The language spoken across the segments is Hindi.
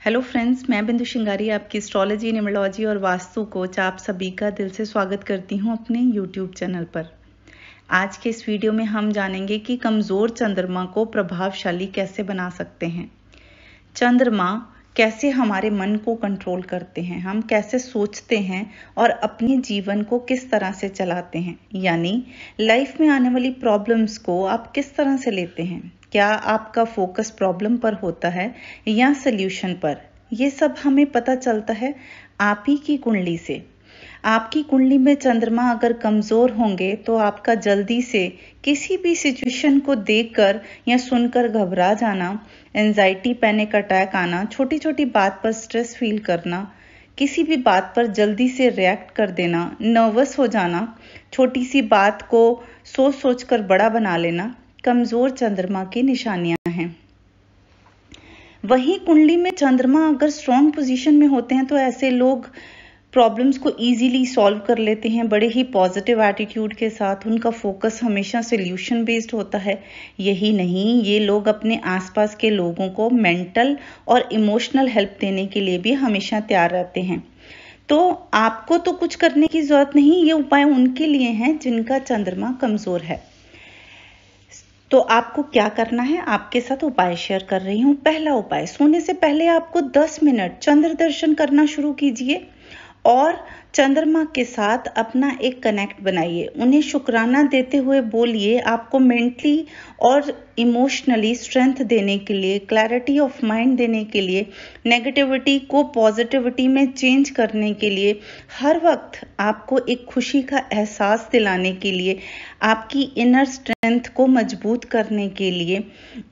हेलो फ्रेंड्स मैं बिंदु शिंगारी आपकी एस्ट्रोलॉजी न्यूमरोलॉजी और वास्तु कोच आप सभी का दिल से स्वागत करती हूँ अपने यूट्यूब चैनल पर। आज के इस वीडियो में हम जानेंगे कि कमज़ोर चंद्रमा को प्रभावशाली कैसे बना सकते हैं। चंद्रमा कैसे हमारे मन को कंट्रोल करते हैं, हम कैसे सोचते हैं और अपने जीवन को किस तरह से चलाते हैं, यानी लाइफ में आने वाली प्रॉब्लम्स को आप किस तरह से लेते हैं। क्या आपका फोकस प्रॉब्लम पर होता है या सल्यूशन पर? ये सब हमें पता चलता है आप ही की कुंडली से। आपकी कुंडली में चंद्रमा अगर कमज़ोर होंगे तो आपका जल्दी से किसी भी सिचुएशन को देखकर या सुनकर घबरा जाना एनजाइटी पैनिक अटैक आना छोटी छोटी बात पर स्ट्रेस फील करना, किसी भी बात पर जल्दी से रिएक्ट कर देना नर्वस हो जाना छोटी सी बात को सोच सोच कर बड़ा बना लेना कमज़ोर चंद्रमा की निशानियाँ हैं। वहीं कुंडली में चंद्रमा अगर स्ट्रॉन्ग पोजीशन में होते हैं तो ऐसे लोग प्रॉब्लम्स को इजीली सॉल्व कर लेते हैं। बड़े ही पॉजिटिव एटीट्यूड के साथ उनका फोकस हमेशा सोल्यूशन बेस्ड होता है। यही नहीं, ये लोग अपने आसपास के लोगों को मेंटल और इमोशनल हेल्प देने के लिए भी हमेशा तैयार रहते हैं। तो आपको तो कुछ करने की ज़रूरत नहीं, ये उपाय उनके लिए हैं जिनका चंद्रमा कमज़ोर है। तो आपको क्या करना है? आपके साथ उपाय शेयर कर रही हूँ। पहला उपाय, सोने से पहले आपको 10 मिनट चंद्र दर्शन करना शुरू कीजिए और चंद्रमा के साथ अपना एक कनेक्ट बनाइए। उन्हें शुक्राना देते हुए बोलिए, आपको मेंटली और इमोशनली स्ट्रेंथ देने के लिए क्लैरिटी ऑफ़ माइंड देने के लिए नेगेटिविटी को पॉजिटिविटी में चेंज करने के लिए, हर वक्त आपको एक खुशी का एहसास दिलाने के लिए, आपकी इनर स्ट्रेंथ को मज़बूत करने के लिए,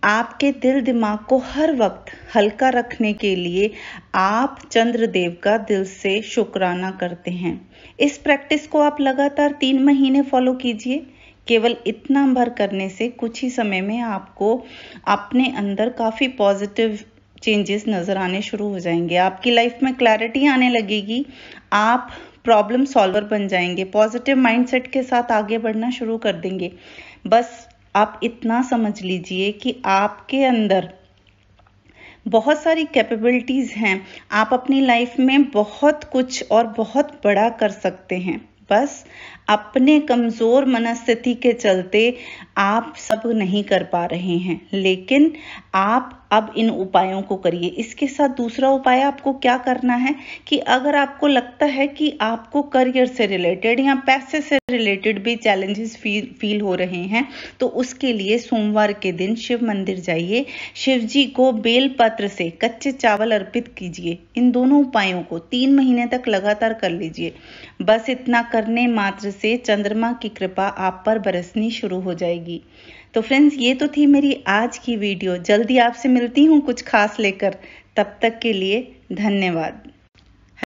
आपके दिल दिमाग को हर वक्त हल्का रखने के लिए आप चंद्रदेव का दिल से शुक्राना करते हैं। इस प्रैक्टिस को आप लगातार तीन महीने फॉलो कीजिए। केवल इतना भर करने से कुछ ही समय में आपको अपने अंदर काफ़ी पॉजिटिव चेंजेस नज़र आने शुरू हो जाएँगे। आपकी लाइफ में क्लैरिटी आने लगेगी। आप प्रॉब्लम सॉल्वर बन जाएँगे। पॉजिटिव माइंडसेट के साथ आगे बढ़ना शुरू कर देंगे। बस आप इतना समझ लीजिए कि आपके अंदर बहुत सारी कैपेबिलिटीज़ हैं। आप अपनी लाइफ में बहुत कुछ और बहुत बड़ा कर सकते हैं। बस अपने कमज़ोर मनस्थिति के चलते आप सब नहीं कर पा रहे हैं। लेकिन आप अब इन उपायों को करिए। इसके साथ दूसरा उपाय आपको क्या करना है कि अगर आपको लगता है कि आपको करियर से रिलेटेड या पैसे से रिलेटेड भी चैलेंजेस फील फील हो रहे हैं तो उसके लिए सोमवार के दिन शिव मंदिर जाइए। शिव जी को बेलपत्र से कच्चे चावल अर्पित कीजिए। इन दोनों उपायों को तीन महीने तक लगातार कर लीजिए। बस इतना करने मात्र से चंद्रमा की कृपा आप पर बरसनी शुरू हो जाएगी। तो फ्रेंड्स ये तो थी मेरी आज की वीडियो। जल्दी आपसे मिलती हूँ कुछ खास लेकर। तब तक के लिए धन्यवाद।